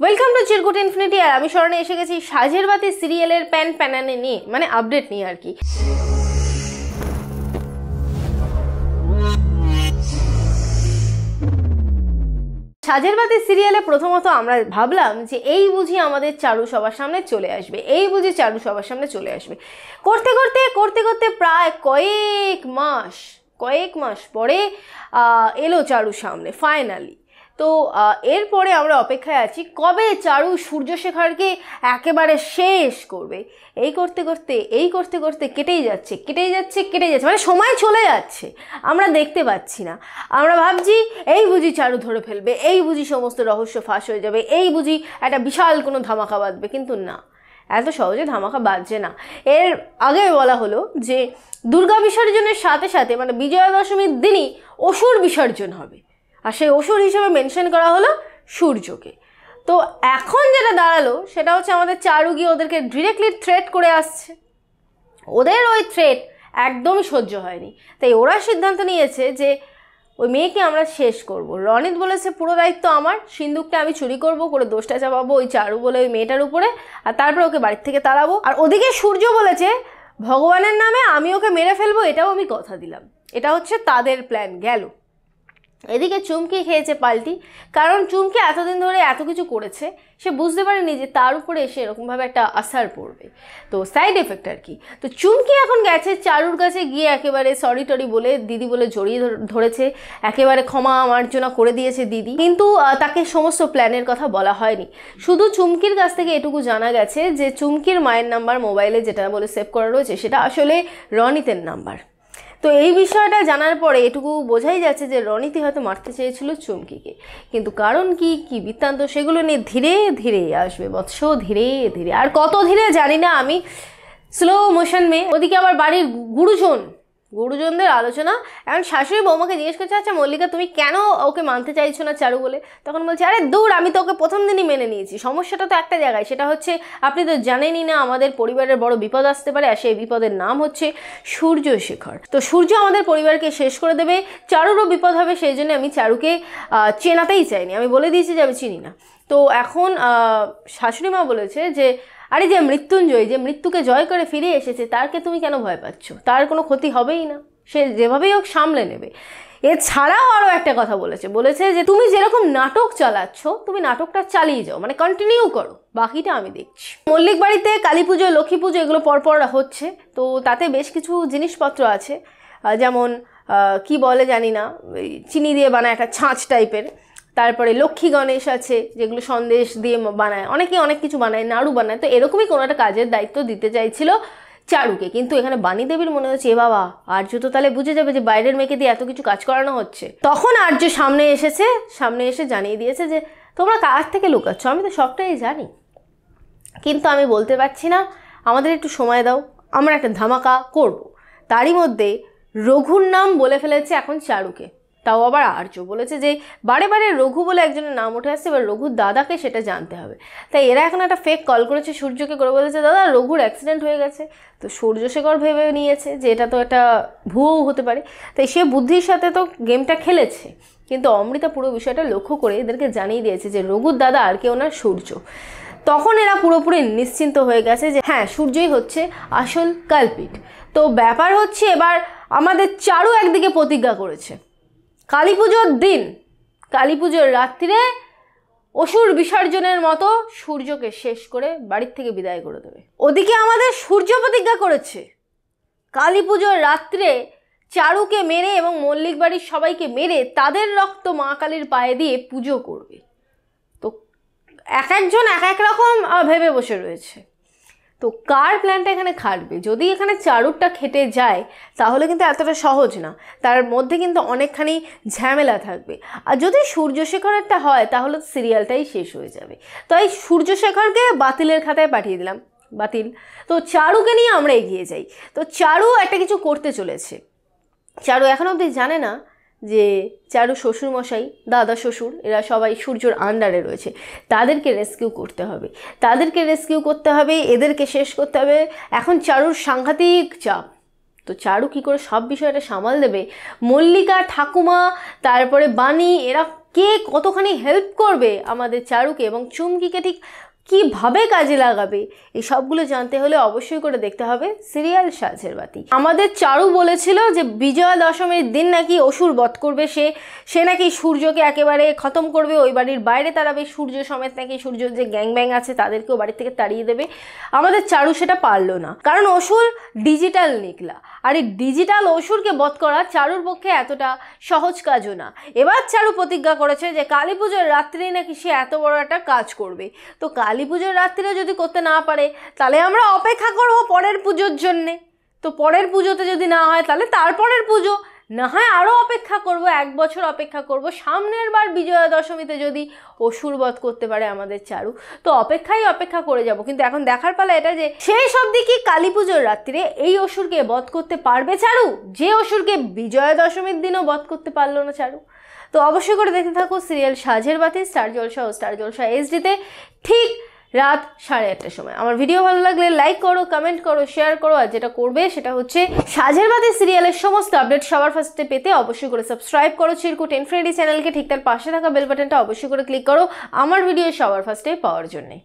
Welcome to Chirkut infinity আর আমি স্মরণে এসে গেছি সাজের বাতি সিরিয়ালের প্যান প্যানানে নিয়ে মানে আপডেট নিয়ে আর কি। সাজের বাতি সিরিয়ালে প্রথমত আমরা ভাবলাম যে এই বুঝি আমাদের চারু সবার সামনে চলে আসবে, এই বুঝি চারু সবার সামনে চলে আসবে। করতে করতে করতে করতে প্রায় কয়েক মাস কয়েক মাস পরে এলো চারু সামনে ফাইনালি তো এরপরে আমরা অপেক্ষায় আছি কবে চারু সূর্যশেখরকে একেবারে শেষ করবে। এই করতে করতে, এই করতে করতে কেটেই যাচ্ছে কেটেই যাচ্ছে কেটেই যাচ্ছে মানে সময় চলে যাচ্ছে, আমরা দেখতে পাচ্ছি না। আমরা ভাবছি, এই বুঝি চারু ধরে ফেলবে, এই বুঝি সমস্ত রহস্য ফাঁস হয়ে যাবে, এই বুঝি একটা বিশাল কোনো ধামাকা বাঁধবে, কিন্তু না, এত সহজে ধামাকা বাজছে না। এর আগে বলা হলো যে, দুর্গা বিসর্জনের সাথে সাথে মানে বিজয়া দশমীর দিনই অসুর বিসর্জন হবে। আর সেই অসুর হিসেবে মেনশন করা হলো সূর্যকে। তো এখন যেটা দাঁড়াল, সেটা হচ্ছে আমাদের চারু গিয়ে ওদেরকে ডিরেক্টলি থ্রেট করে আসছে। ওদের ওই থ্রেট একদমই সহ্য হয়নি। তাই ওরা সিদ্ধান্ত নিয়েছে যে, ওই মেয়েকে আমরা শেষ করব। রনিত বলেছে, পুরো দায়িত্ব আমার, সিন্দুকটা আমি চুরি করব, করে দোষটা চাপাবো ওই চারু বলে ওই মেয়েটার উপরে, আর তারপর ওকে বাড়ির থেকে তাড়াবো। আর ওদিকে সূর্য বলেছে, ভগবানের নামে আমি ওকে মেরে ফেলব, এটাও আমি কথা দিলাম। এটা হচ্ছে তাদের প্ল্যান গেল। এদিকে চুমকি খেয়েছে পাল্টি, কারণ চুমকি এতদিন ধরে এত কিছু করেছে, সে বুঝতে পারেনি যে তার উপরে এসে এরকমভাবে একটা আসার পড়বে। তো সাইড এফেক্ট আর কি। তো চুমকি এখন গেছে, চারুর কাছে গিয়ে একেবারে সরি টরি বলে, দিদি বলে জড়িয়ে ধর- ধরেছে, একেবারে ক্ষমা মার্জনা করে দিয়েছে দিদি। কিন্তু তাকে সমস্ত প্ল্যানের কথা বলা হয়নি। শুধু চুমকির কাছ থেকে এটুকু জানা গেছে যে চুমকির মায়ের নাম্বার মোবাইলে যেটা বলে সেভ করা রয়েছে, সেটা আসলে রনিতের নাম্বার তো এই বিষয়টা জানার পরে এটুকু বোঝাই যাচ্ছে যে রনিতি হয়তো মারতে চেয়েছিল চুমকিকে। কিন্তু কারণ কি কি বৃত্তান্ত সেগুলো নিয়ে ধীরে ধীরে আসবে, বৎস ধীরে ধীরে। আর কত ধীরে জানি না আমি। স্লো মোশন মেয়ে ওদিকে আমার বাড়ির গুরুজন গুরুজনদের আলোচনা। এখন শাশুড়ি বৌমাকে জিজ্ঞেস করছে আচ্ছা মল্লিকা, তুমি কেন ওকে মানতে চাইছো না চারু বলে? তখন বলছে, আরে দূর, আমি তো ওকে প্রথম দিনই মেনে নিয়েছি। সমস্যাটা তো একটা জায়গায়। সেটা হচ্ছে, আপনি তো জানেনই না আমাদের পরিবারের বড় বিপদ আসতে পারে, আর সেই বিপদের নাম হচ্ছে সূর্য শেখর তো সূর্য আমাদের পরিবারকে শেষ করে দেবে। চারুরও বিপদ হবে, সেই জন্য আমি চারুকে চেনাতেই চাইনি। আমি বলে দিয়েছি যে আমি চিনি না। তো এখন শাশুড়ি মা বলেছে যে আরে যে মৃত্যুঞ্জয়, যে মৃত্যুকে জয় করে ফিরে এসেছে, তারকে তুমি কেন ভয় পাচ্ছ? তার কোনো ক্ষতি হবেই না। সে যেভাবেই হোক সামলে নেবে। এছাড়াও আরও একটা কথা বলেছে। বলেছে যে, তুমি যেরকম নাটক চালাচ্ছ, তুমি নাটকটা চালিয়ে যাও মানে কন্টিনিউ করো। বাকিটা আমি দেখছি। মল্লিক বাড়িতে কালী পুজো, লক্ষ্মী পুজো এগুলো পরপর হচ্ছে। তো তাতে বেশ কিছু জিনিসপত্র আছে। যেমন কি বলে জানি না চিনি দিয়ে বানায় একটা ছাঁচ টাইপের তারপরে লক্ষ্মী গণেশ আছে, যেগুলো সন্দেশ দিয়ে বানায়। অনেকে অনেক কিছু বানায়, নাড়ু বানায়। তো এরকমই কোনো একটা কাজের দায়িত্ব দিতে চাইছিল চারুকে। কিন্তু এখানে বাণী দেবীর মনে হচ্ছে, এ বাবা, আর্য তো তাহলে বুঝে যাবে যে বাইরের মেয়েকে দিয়ে এত কিছু কাজ করানো হচ্ছে। তখন আর্য সামনে এসেছে, সামনে এসে জানিয়ে দিয়েছে যে, তোমরা কার থেকে লুকাচ্ছ? আমি তো সবটাই জানি। কিন্তু আমি বলতে পারছি না। আমাদের একটু সময় দাও। আমরা একটা ধামাকা করব। তারই মধ্যে রঘুর নাম বলে ফেলেছে এখন চারুকে। তাও আবার আর্য বলেছে যে, বারে বারে রঘু বলে একজনের নাম উঠে আসছে, এবার রঘুর দাদাকে সেটা জানতে হবে। তাই এরা এখন একটা ফেক কল করেছে সূর্যকে করে বলেছে, দাদা, রঘুর অ্যাক্সিডেন্ট হয়ে গেছে। তো সূর্যশেখর ভেবে নিয়েছে যে, এটা তো একটা ভুয়ো হতে পারে। তাই সে বুদ্ধির সাথে তো গেমটা খেলেছে। কিন্তু অমৃতা পুরো বিষয়টা লক্ষ্য করে এদেরকে জানিয়ে দিয়েছে যে, রঘুর দাদা আর কেউ না, সূর্য। তখন এরা পুরোপুরি নিশ্চিন্ত হয়ে গেছে যে হ্যাঁ সূর্যই হচ্ছে আসল কালপিট তো ব্যাপার হচ্ছে এবার আমাদের চারু একদিকে প্রতিজ্ঞা করেছে। কালী পুজোর দিন কালী পুজোর রাত্রিরে অসুর বিসর্জনের মতো সূর্যকে শেষ করে বাড়ির থেকে বিদায় করে দেবে। ওদিকে আমাদের সূর্য প্রতিজ্ঞা করেছে। কালী পুজোর রাত্রে চারুকে মেরে এবং মল্লিক বাড়ির সবাইকে মেরে তাদের রক্ত মা কালীর পায়ে দিয়ে পুজো করবে। তো এক একজন এক এক রকম ভেবে বসে রয়েছে। তো কার প্ল্যানটা এখানে খাটবে? যদি এখানে চারুরটা খেটে যায়, তাহলে কিন্তু এতটা সহজ না। তার মধ্যে কিন্তু অনেকখানি ঝামেলা থাকবে। আর যদি সূর্যশেখরেরটা হয়, তাহলে সিরিয়ালটাই শেষ হয়ে যাবে। তাই সূর্যশেখরকে বাতিলের খাতায় পাঠিয়ে দিলাম। বাতিল। তো চারুকে নিয়ে আমরা এগিয়ে যাই। তো চারু একটা কিছু করতে চলেছে। চারু এখন অবধি জানে না যে চারু শ্বশুরমশাই, দাদা শ্বশুর, এরা সবাই সূর্যর আন্ডারে রয়েছে। তাদেরকে রেস্কিউ করতে হবে। তাদেরকে রেস্কিউ করতে হবে, এদেরকে শেষ করতে হবে। এখন চারুর সাংঘাতিক চাপ। তো চারু কী করে সব বিষয়টা সামাল দেবে? মল্লিকা ঠাকুমা, তারপরে বাণী, এরা কে কতখানি হেল্প করবে আমাদের চারুকে এবং চুমকিকে ঠিক কীভাবে কাজে লাগাবে? এই সবগুলো জানতে হলে অবশ্যই করে দেখতে হবে সিরিয়াল সাজের বাতি। আমাদের চারু বলেছিল যে বিজয়া দশমীর দিন নাকি অসুর বধ করবে সে। সে নাকি সূর্যকে একেবারে খতম করবে, ওই বাড়ির বাইরে তাড়াবে। সূর্য সমেত নাকি সূর্য যে গ্যাং ব্যাং আছে তাদেরকেও বাড়ি থেকে তাড়িয়ে দেবে। আমাদের চারু সেটা পারল না। কারণ অসুর ডিজিটাল নিকলা। আর এই ডিজিটাল অসুরকে বধ করা চারুর পক্ষে এতটা সহজ কাজও না। এবার চারু প্রতিজ্ঞা করেছে যে কালী পুজোর রাত্রেই নাকি সে এত বড় একটা কাজ করবে। তো কালী পুজোর রাত্রিরে যদি করতে না পারে, তাহলে আমরা অপেক্ষা করব পরের পুজোর জন্যে। তো পরের পুজোতে যদি না হয়, তাহলে তারপরের পুজো। না হয় আরও অপেক্ষা করব, এক বছর অপেক্ষা করব। সামনের বার বিজয়া দশমীতে যদি অসুর বধ করতে পারে আমাদের চারু, তো অপেক্ষাই অপেক্ষা করে যাব। কিন্তু এখন দেখার পালা এটা যে সেই সব দিকে কালী পুজোর রাত্রিরে এই অসুরকে বধ করতে পারবে চারু? যে অসুরকে বিজয়া দশমীর দিনও বধ করতে পারল না চারু। তো অবশ্যই করে দেখতে থাকো সিরিয়াল সাজের বাতি, স্টার জলসা ও স্টার জলসা এইচডিতে ঠিক রাত সাড়ে আটটার সময়। আমার ভিডিও ভালো লাগলে লাইক করো কমেন্ট করো শেয়ার করো, আর যেটা করবে সেটা হচ্ছে সাজের বাদে সিরিয়ালের সমস্ত আপডেট সবার ফার্স্টে পেতে অবশ্যই করে সাবস্ক্রাইব করো চিরকুট ইনফ্রেডি চ্যানেলকে ঠিক তার পাশে থাকা বেল বাটনটা অবশ্যই করে ক্লিক করো। আমার ভিডিও সবার ফার্স্টে পাওয়ার জন্য।